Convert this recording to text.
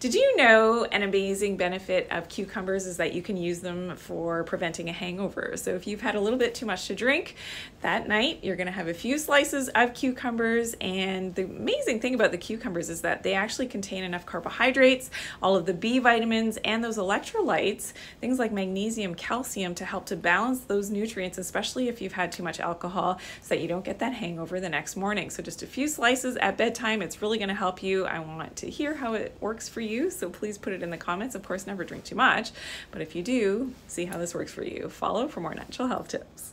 Did you know an amazing benefit of cucumbers is that you can use them for preventing a hangover? So if you've had a little bit too much to drink that night, you're going to have a few slices of cucumbers. And the amazing thing about the cucumbers is that they actually contain enough carbohydrates, all of the B vitamins, and those electrolytes, things like magnesium, calcium, to help to balance those nutrients, especially if you've had too much alcohol, so that you don't get that hangover the next morning. So just a few slices at bedtime, it's really going to help you. I want to hear how it works for you, so please put it in the comments. Of course, never drink too much, but if you do, see how this works for you. Follow for more natural health tips.